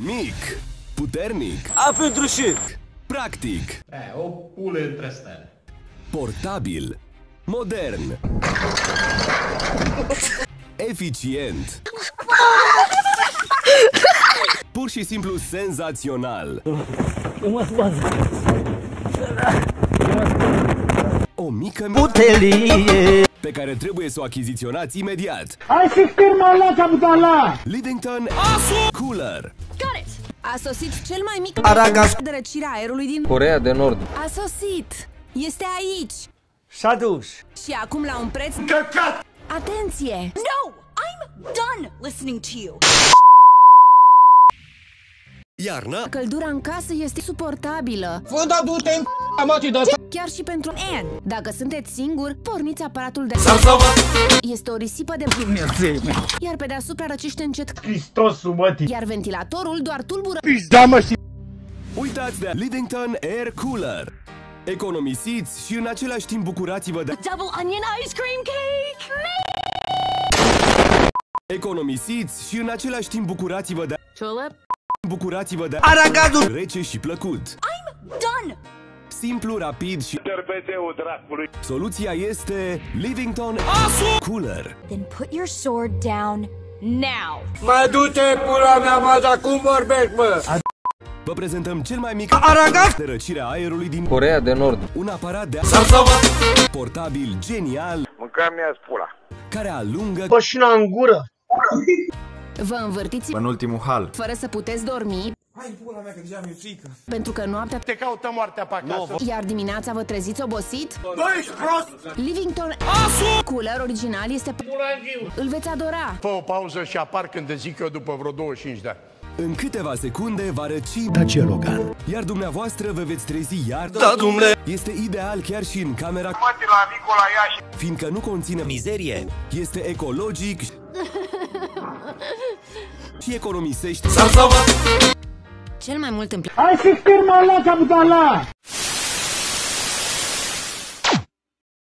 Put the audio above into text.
Mic, puternic, A pentru și. practic, E, o pule între stele. portabil, modern, eficient, pur și simplu senzațional. O mică Butelie. pe care trebuie să o achiziționați imediat. Hai și firma la capitala! Livington Cooler. Got it! A sosit cel mai mic Aragas. de răcire a aerului din... Corea de Nord. A sosit! Este aici! S-a dus. Și acum la un preț... Căcat! Atenție! No! I'm done listening to you. Iarna Căldura în casă este suportabilă, Fă-da du-te în mati de chiar și pentru N. Dacă sunteți singuri, porniți aparatul de... Este o risipă de... Iar pe deasupra răcește încet... Hristosul mătii! Iar ventilatorul doar tulbură... Pizda mă și... Uitați de Livington Air Cooler. Economisiți și în același timp bucurați-vă de Double onion ice cream cake! Economisiți și în același timp bucurați-vă de Tulip? bucurați-vă de Aragazul. rece și plăcut. Done! Simplu, rapid și Soluția este Livington Cooler. Then put your sword down now. Mă du-te pula mea, mă, dar cum vorbești, mă? Vă prezentăm cel mai mic Aragaz. de răcire a aerului din Corea de Nord. un aparat de portabil genial Mâncam mi-a spula. care alungă Pășina în gură! Vă învârtiți În ultimul hal. fără să puteți dormi. Hai, pula mea, că deja mi-e frică. Pentru că noaptea Te caută moartea pe acasă! Iar dimineața vă treziți obosit? Bă, ești prost! Livington Cooler original este... Îl veți adora! Fă o pauză și apar când te zic eu după vreo 25 de ani. în câteva secunde va răci Dacia Logan! iar dumneavoastră vă veți trezi iar Da, dumne. este ideal chiar și în camera Măti la Nicola Iași. fiindcă nu conține Mizerie. este ecologic și economisești Cel mai mult îmi Hai și firma la capitala!